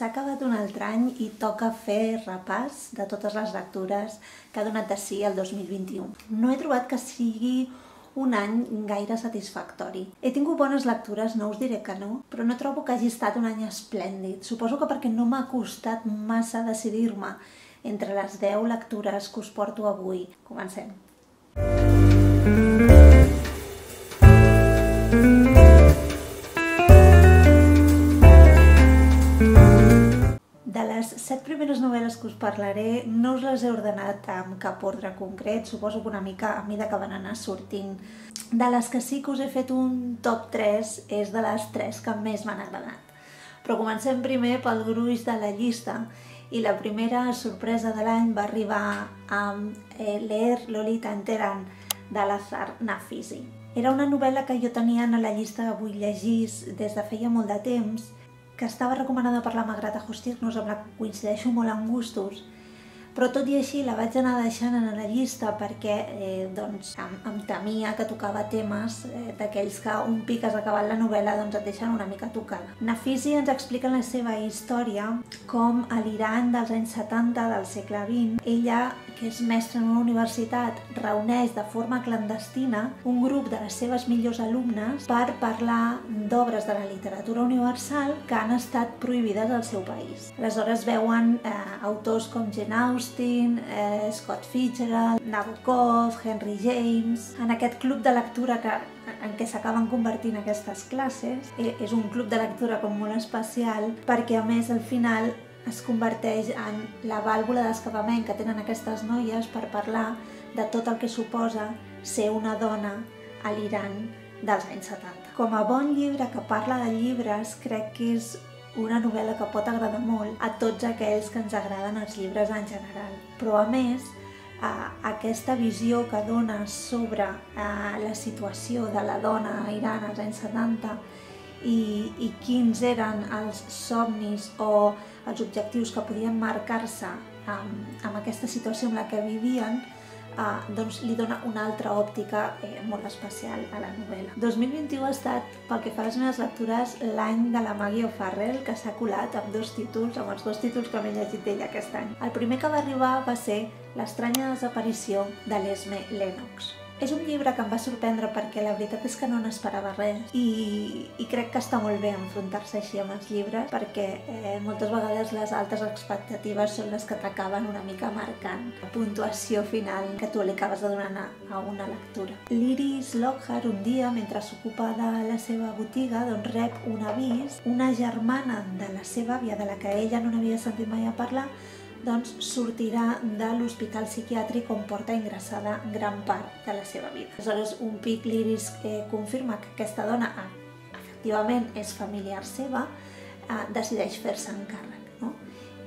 S'ha acabat un altre any i toca fer repàs de totes les lectures que ha donat de si el 2021. No he trobat que sigui un any gaire satisfactori. He tingut bones lectures, no us diré que no, però no trobo que hagi estat un any esplèndid. Suposo que perquè no m'ha costat massa decidir-me entre les 10 lectures que us porto avui. Comencem. De les set primeres novel·les que us parlaré, no us les he ordenat amb cap ordre concret, suposo que una mica a mida que van anar sortint. De les que sí que us he fet un top 3, és de les 3 que més m'han agradat. Però comencem primer pel gruix de la llista, i la primera sorpresa de l'any va arribar amb eh, Leer Lolita Enteran, de l'Azar Nafisi. Era una novel·la que jo tenia en la llista de Vull llegir des de feia molt de temps, que estava recomanada per la Magrata Justirnos, amb que coincideixo molt en gustos, però tot i així la vaig anar deixant en la llista perquè eh, doncs, em, em temia que tocava temes eh, d'aquells que un pic has acabat la novel·la doncs et deixen una mica tocada. Nafisi ens explica la seva història com a l'Iran dels anys 70 del segle XX, ella, que és mestra en una universitat, reuneix de forma clandestina un grup de les seves millors alumnes per parlar d'obres de la literatura universal que han estat prohibides al seu país. Aleshores veuen eh, autors com Jane eh, Scott Fitzgerald, Nabokov, Henry James... En aquest club de lectura que, en què s'acaben convertint aquestes classes, eh, és un club de lectura com molt especial perquè a més al final es converteix en la vàlvula d'escapament que tenen aquestes noies per parlar de tot el que suposa ser una dona a l'Iran dels anys 70. Com a bon llibre que parla de llibres, crec que és una novel·la que pot agradar molt a tots aquells que ens agraden els llibres en general. Però a més, eh, aquesta visió que dona sobre eh, la situació de la dona a Iran als anys 70 i, i quins eren els somnis o els objectius que podien marcar-se amb, amb aquesta situació en la que vivien, eh, doncs li dona una altra òptica eh, molt especial a la novel·la. 2021 ha estat, pel que fa a les meves lectures, l'any de la Maggie O'Farrell, que s'ha colat amb dos títols, amb els dos títols que m'he llegit d'ella aquest any. El primer que va arribar va ser L'estranya desaparició de l'Esme Lennox. És un llibre que em va sorprendre perquè la veritat és que no n'esperava res i, i crec que està molt bé enfrontar-se així amb els llibres perquè eh, moltes vegades les altes expectatives són les que t'acaben una mica marcant la puntuació final que tu li acabes de donar a, una lectura. L'Iris Lockhart un dia, mentre s'ocupa de la seva botiga, doncs rep un avís, una germana de la seva àvia, de la que ella no n'havia sentit mai a parlar, doncs sortirà de l'hospital psiquiàtric on porta ingressada gran part de la seva vida. Aleshores, un pic l'iris eh, confirma que aquesta dona eh, efectivament és familiar seva, eh, decideix fer-se encàrrec. No?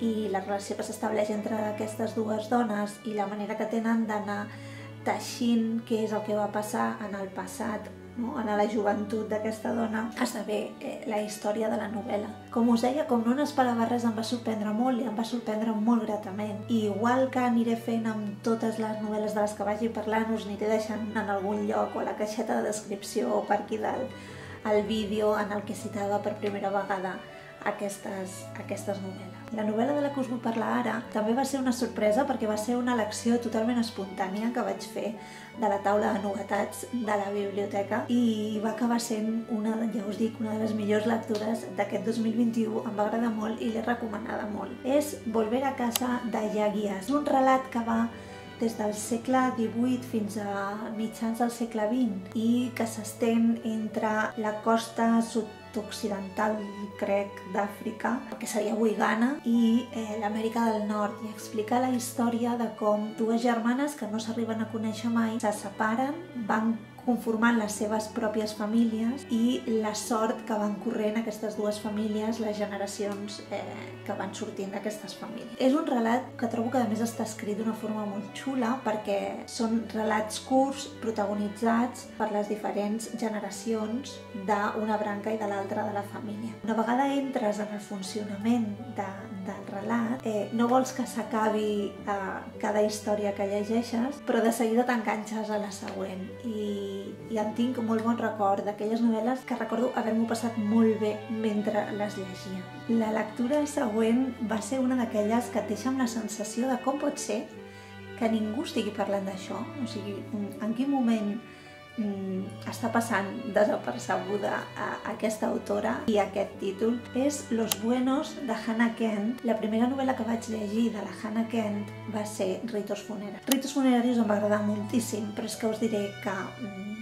I la relació que s'estableix entre aquestes dues dones i la manera que tenen d'anar teixint què és el que va passar en el passat no? en la joventut d'aquesta dona esdevé eh, la història de la novel·la. Com us deia, com no n'esperava res, em va sorprendre molt i em va sorprendre molt gratament. I igual que aniré fent amb totes les novel·les de les que vagi parlant, us aniré deixant en algun lloc o a la caixeta de descripció o per aquí dalt el vídeo en el que citava per primera vegada aquestes, aquestes novel·les. La novel·la de la que us vull parlar ara també va ser una sorpresa perquè va ser una elecció totalment espontània que vaig fer de la taula de novetats de la biblioteca i va acabar sent una, ja us dic, una de les millors lectures d'aquest 2021. Em va agradar molt i l'he recomanada molt. És Volver a casa de Yaguias, un relat que va des del segle XVIII fins a mitjans del segle XX i que s'estén entre la costa sud occidental, crec, d'Àfrica, que seria avui Ghana, i eh, l'Amèrica del Nord, i explica la història de com dues germanes que no s'arriben a conèixer mai se separen, van conformant les seves pròpies famílies i la sort que van corrent aquestes dues famílies, les generacions eh, que van sortint d'aquestes famílies. És un relat que trobo que a més està escrit d'una forma molt xula perquè són relats curts protagonitzats per les diferents generacions d'una branca i de l'altra de la família. Una vegada entres en el funcionament de, del relat, eh, no vols que s'acabi eh, cada història que llegeixes, però de seguida t'enganxes a la següent i, i en tinc molt bon record d'aquelles novel·les que recordo haver-m'ho passat molt bé mentre les llegia. La lectura següent va ser una d'aquelles que et deixa amb la sensació de com pot ser que ningú estigui parlant d'això, o sigui, en quin moment mm, està passant desapercebuda a aquesta autora i aquest títol és Los Buenos de Hannah Kent. La primera novel·la que vaig llegir de la Hannah Kent va ser Ritos Funerarios. Ritos Funerarios em va agradar moltíssim, però és que us diré que mm,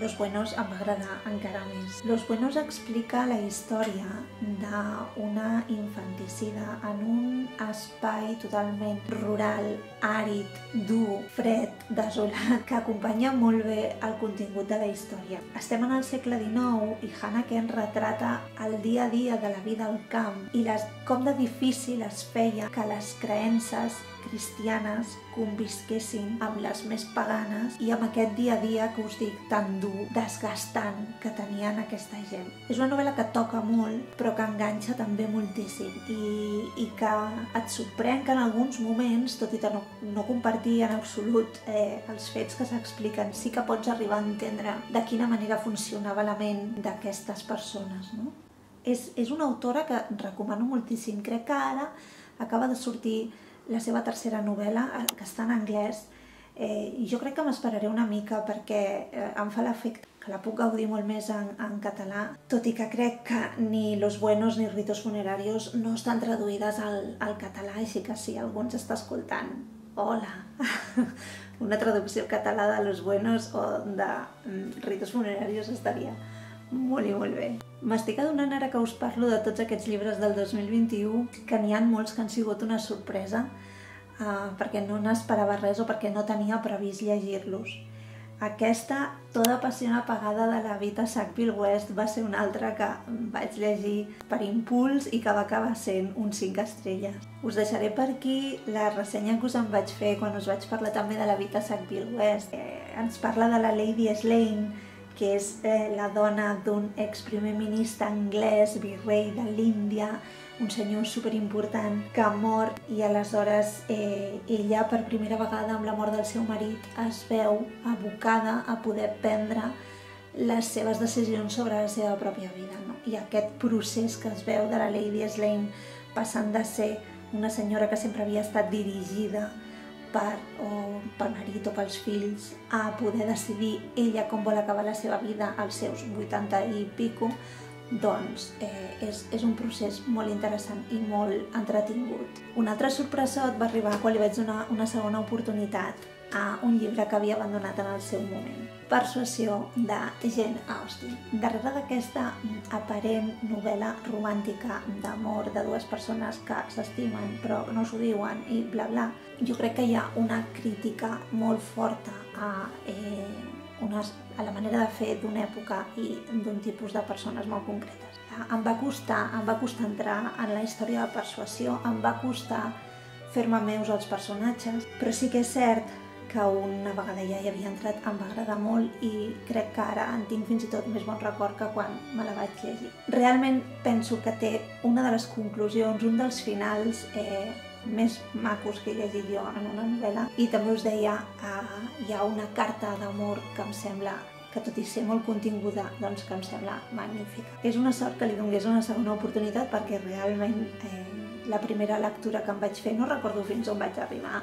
Los Buenos em va agradar encara més. Los Buenos explica la història d'una infanticida en un espai totalment rural, àrid, dur, fred, desolat, que acompanya molt bé el contingut de la història. Estem en el segle XIX i Hannah Kent retrata el dia a dia de la vida al camp i les, com de difícil es feia que les creences cristianes convisquessin amb les més paganes i amb aquest dia a dia que us dic tan dur, desgastant que tenien aquesta gent. És una novel·la que toca molt però que enganxa també moltíssim i, i que et sorprèn que en alguns moments, tot i que no, no compartir en absolut eh, els fets que s'expliquen, sí que pots arribar a entendre de quina manera funcionava la ment d'aquestes persones. No? És, és una autora que recomano moltíssim. Crec que ara acaba de sortir la seva tercera novel·la, eh, que està en anglès, eh, i jo crec que m'esperaré una mica perquè eh, em fa l'efecte que la puc gaudir molt més en, en català, tot i que crec que ni Los Buenos ni Ritos Funerarios no estan traduïdes al, al català, així que si algú ens està escoltant, hola! una traducció català de Los Buenos o de mm, Ritos Funerarios estaria molt i molt bé. M'estic adonant ara que us parlo de tots aquests llibres del 2021, que n'hi han molts que han sigut una sorpresa, uh, perquè no n'esperava res o perquè no tenia previst llegir-los. Aquesta, Tota passió apagada de la Vita Sackville West va ser una altra que vaig llegir per impuls i que va acabar sent un 5 estrelles. Us deixaré per aquí la ressenya que us en vaig fer quan us vaig parlar també de la Vita Sackville West. Eh, ens parla de la Lady Slane, que és eh, la dona d'un ex-primer ministre anglès, virrei de l'Índia, un senyor superimportant que mor i aleshores eh, ella per primera vegada amb la mort del seu marit es veu abocada a poder prendre les seves decisions sobre la seva pròpia vida. No? I aquest procés que es veu de la Lady Slane passant de ser una senyora que sempre havia estat dirigida per, o pel marit o pels fills a poder decidir ella com vol acabar la seva vida als seus 80 i pico, doncs eh, és, és un procés molt interessant i molt entretingut. Un altre sorpresot va arribar quan li vaig donar una segona oportunitat a un llibre que havia abandonat en el seu moment. Persuasió de Jane Austen. Darrere d'aquesta aparent novel·la romàntica d'amor de dues persones que s'estimen però no s'ho diuen i bla bla, jo crec que hi ha una crítica molt forta a, eh, unes, a la manera de fer d'una època i d'un tipus de persones molt concretes. Em va costar, em va costar entrar en la història de persuasió, em va costar fer-me meus els personatges, però sí que és cert que una vegada ja hi havia entrat em va agradar molt i crec que ara en tinc fins i tot més bon record que quan me la vaig llegir. Realment penso que té una de les conclusions, un dels finals eh, més macos que he llegit jo en una novel·la i també us deia eh, hi ha una carta d'amor que em sembla que tot i ser molt continguda, doncs que em sembla magnífica. És una sort que li donés una segona oportunitat perquè realment eh, la primera lectura que em vaig fer, no recordo fins on vaig arribar,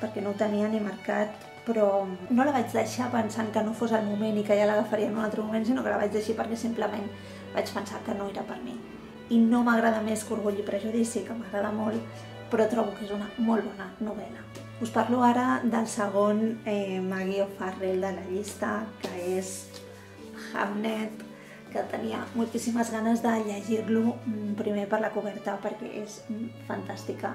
perquè no ho tenia ni marcat, però no la vaig deixar pensant que no fos el moment i que ja l'agafaria en un altre moment, sinó que la vaig deixar perquè simplement vaig pensar que no era per mi. I no m'agrada més que Orgull i Prejudici, que m'agrada molt, però trobo que és una molt bona novel·la. Us parlo ara del segon eh, Maggie O'Farrell de la llista, que és Hamnet, que tenia moltíssimes ganes de llegir-lo, mm, primer per la coberta, perquè és mm, fantàstica,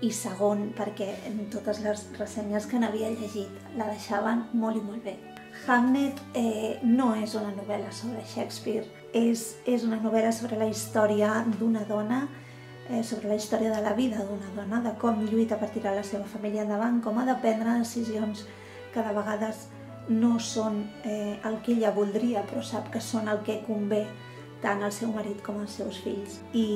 i segon perquè en totes les ressenyes que n'havia llegit la deixaven molt i molt bé. Hamnet eh, no és una novel·la sobre Shakespeare, és, és una novel·la sobre la història d'una dona, eh, sobre la història de la vida d'una dona, de com lluita per tirar la seva família endavant, com ha de prendre decisions que de vegades no són eh, el que ella voldria, però sap que són el que convé tant al seu marit com als seus fills i,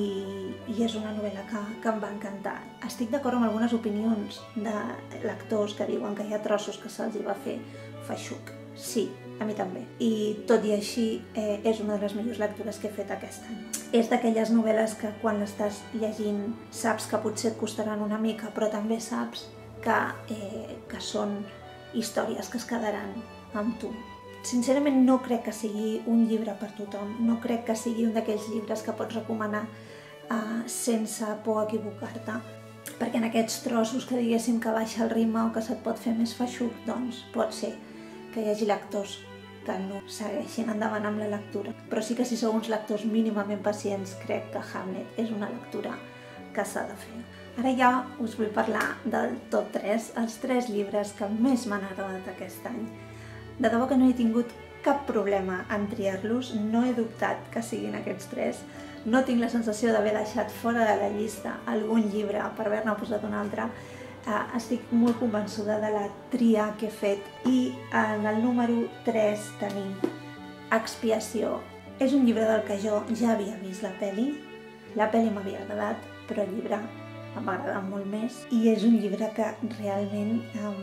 i és una novel·la que, que em va encantar. Estic d'acord amb algunes opinions de lectors que diuen que hi ha trossos que se'ls va fer feixuc. Sí, a mi també. I tot i així eh, és una de les millors lectures que he fet aquest any. És d'aquelles novel·les que quan l'estàs llegint saps que potser et costaran una mica, però també saps que, eh, que són històries que es quedaran amb tu. Sincerament no crec que sigui un llibre per tothom, no crec que sigui un d'aquells llibres que pots recomanar eh, sense por a equivocar-te, perquè en aquests trossos que diguéssim que baixa el ritme o que se't pot fer més feixuc, doncs pot ser que hi hagi lectors que no segueixin endavant amb la lectura. Però sí que si sou uns lectors mínimament pacients, crec que Hamlet és una lectura que s'ha de fer. Ara ja us vull parlar del top 3, els 3 llibres que més m'han agradat aquest any. De debò que no he tingut cap problema en triar-los, no he dubtat que siguin aquests 3. No tinc la sensació d'haver deixat fora de la llista algun llibre per haver-ne posat un altre, eh, estic molt convençuda de la tria que he fet i en el número 3 tenim Expiació. És un llibre del que jo ja havia vist la pel·li, la pel·li m'havia agradat, però el llibre em va agradar molt més i és un llibre que realment um,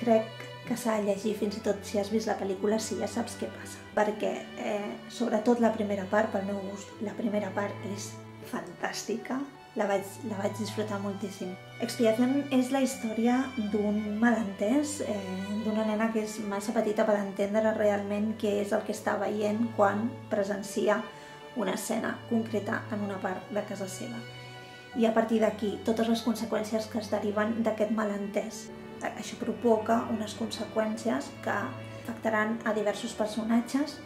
crec que s'ha de llegir fins i tot si has vist la pel·lícula si ja saps què passa perquè eh, sobretot la primera part, pel meu gust, la primera part és fantàstica la vaig, la vaig disfrutar moltíssim. Expiación és la història d'un malentès, eh, d'una nena que és massa petita per entendre realment què és el que està veient quan presencia una escena concreta en una part de casa seva. I a partir d'aquí, totes les conseqüències que es deriven d'aquest malentès. Això provoca unes conseqüències que afectaran a diversos personatges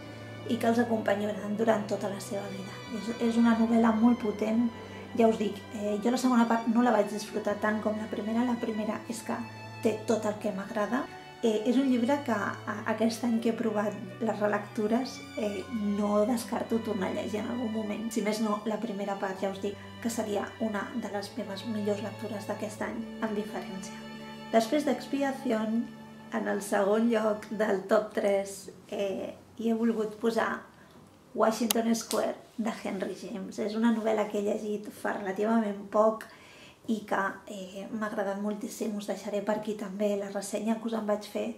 i que els acompanyaran durant tota la seva vida. És, és una novel·la molt potent, ja us dic, eh, jo la segona part no la vaig disfrutar tant com la primera. La primera és que té tot el que m'agrada. Eh, és un llibre que a, aquest any que he provat les relectures eh, no descarto tornar a llegir en algun moment. Si més no, la primera part ja us dic que seria una de les meves millors lectures d'aquest any, amb diferència. Després d'Expiació, en el segon lloc del top 3 eh, hi he volgut posar Washington Square de Henry James. És una novel·la que he llegit fa relativament poc i que eh, m'ha agradat moltíssim. Us deixaré per aquí també la ressenya que us en vaig fer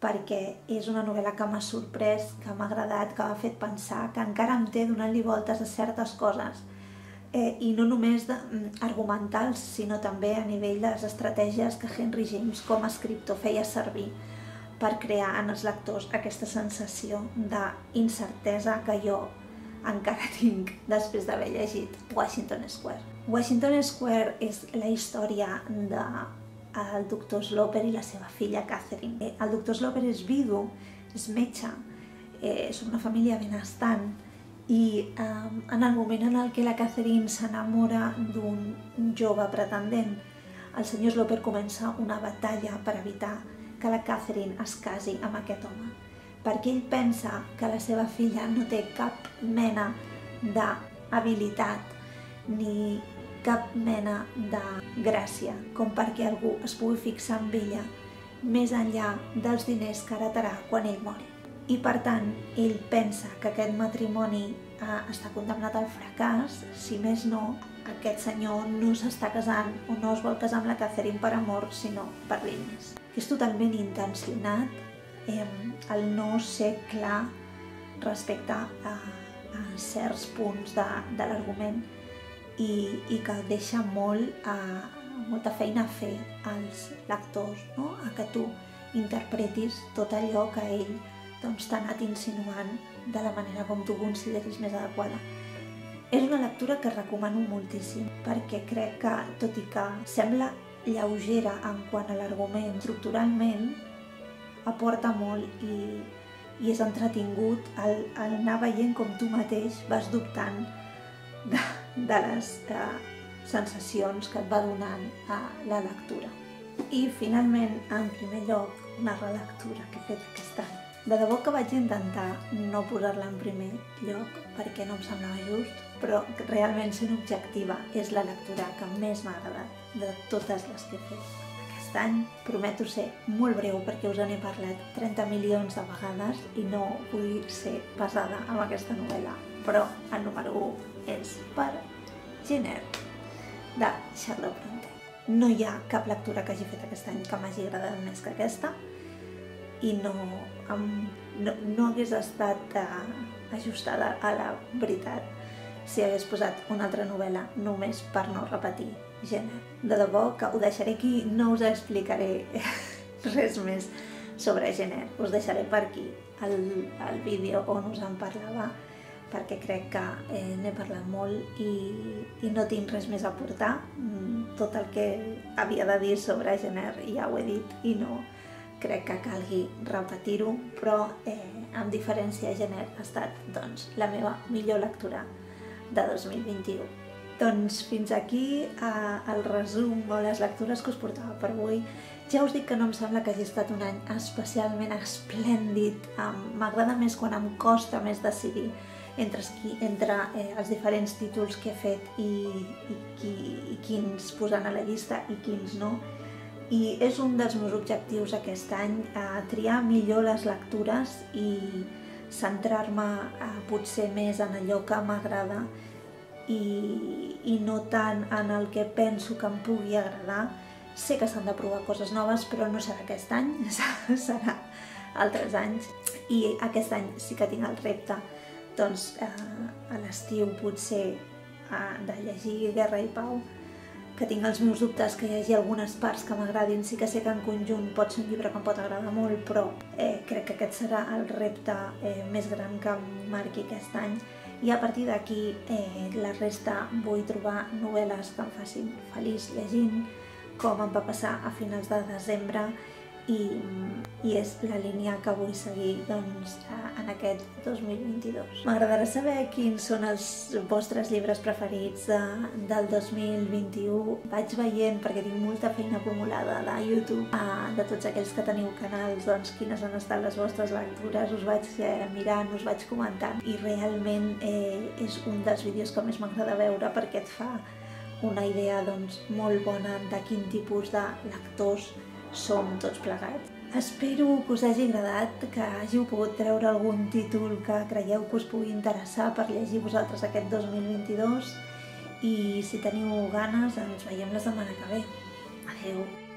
perquè és una novel·la que m'ha sorprès, que m'ha agradat, que m'ha fet pensar, que encara em té donant-li voltes a certes coses. Eh, I no només de, mm, argumentals, sinó també a nivell de les estratègies que Henry James com a escriptor feia servir per crear en els lectors aquesta sensació d'incertesa que jo encara tinc després d'haver llegit Washington Square. Washington Square és la història de el doctor Sloper i la seva filla Catherine. El doctor Sloper és vidu, és metge, eh, és una família benestant i eh, en el moment en el que la Catherine s'enamora d'un jove pretendent, el senyor Sloper comença una batalla per evitar que la Catherine es casi amb aquest home, perquè ell pensa que la seva filla no té cap mena d'habilitat ni cap mena de gràcia com perquè algú es pugui fixar en ella més enllà dels diners que heretarà quan ell mori. I per tant, ell pensa que aquest matrimoni eh, està condemnat al fracàs, si més no, aquest senyor no s'està casant o no es vol casar amb la Catherine per amor, sinó per que és totalment intencionat eh, el no ser clar respecte a, a certs punts de, de l'argument i, i que deixa molt a, molta feina a fer als lectors, no? a que tu interpretis tot allò que ell doncs, t'ha anat insinuant de la manera com tu consideris més adequada. És una lectura que recomano moltíssim perquè crec que, tot i que sembla lleugera en quant a l'argument, estructuralment aporta molt i, i és entretingut el, el anar veient com tu mateix vas dubtant de, de les de sensacions que et va donant a la lectura. I finalment, en primer lloc, una relectura que he fet aquest any. De debò que vaig intentar no posar-la en primer lloc perquè no em semblava just, però realment sent objectiva és la lectura que més m'ha agradat de totes les que he fet. Aquest any prometo ser molt breu perquè us n'he parlat 30 milions de vegades i no vull ser pesada amb aquesta novel·la, però el número 1 és per Giner, de Charlotte Bronte. No hi ha cap lectura que hagi fet aquest any que m'hagi agradat més que aquesta i no no, no hagués estat uh, ajustada a la veritat si hagués posat una altra novel·la només per no repetir gènere. De debò que ho deixaré aquí, no us explicaré res més sobre gènere. Us deixaré per aquí el, el vídeo on us en parlava perquè crec que eh, n'he parlat molt i, i no tinc res més a aportar. Mm, tot el que havia de dir sobre Gener ja ho he dit i no crec que calgui repetir-ho, però eh, amb diferència Gener ha estat doncs, la meva millor lectura de 2021. Doncs fins aquí eh, el resum o les lectures que us portava per avui. Ja us dic que no em sembla que hagi estat un any especialment esplèndid. M'agrada més quan em costa més decidir entre, entre eh, els diferents títols que he fet i, i, qui, i quins posant a la llista i quins no. I és un dels meus objectius aquest any, a triar millor les lectures i centrar-me eh, potser més en allò que m'agrada i, i no tant en el que penso que em pugui agradar. Sé que s'han de provar coses noves, però no serà aquest any, serà altres anys. I aquest any sí que tinc el repte doncs eh, a l'estiu potser eh, de llegir Guerra i Pau, que tinc els meus dubtes que hi hagi algunes parts que m'agradin, sí que sé que en conjunt pot ser un llibre que em pot agradar molt, però eh, crec que aquest serà el repte eh, més gran que em marqui aquest any. I a partir d'aquí eh, la resta vull trobar novel·les que em facin feliç llegint, com em va passar a finals de desembre, i, i és la línia que vull seguir doncs, en aquest 2022. M'agradarà saber quins són els vostres llibres preferits de, del 2021. Vaig veient, perquè tinc molta feina acumulada de YouTube, de tots aquells que teniu canals, doncs quines han estat les vostres lectures, us vaig eh, mirant, us vaig comentant i realment eh, és un dels vídeos que més m'agrada veure perquè et fa una idea doncs, molt bona de quin tipus de lectors som tots plegats. Espero que us hagi agradat, que hàgiu pogut treure algun títol que creieu que us pugui interessar per llegir vosaltres aquest 2022 i si teniu ganes ens veiem la setmana que ve. Adeu!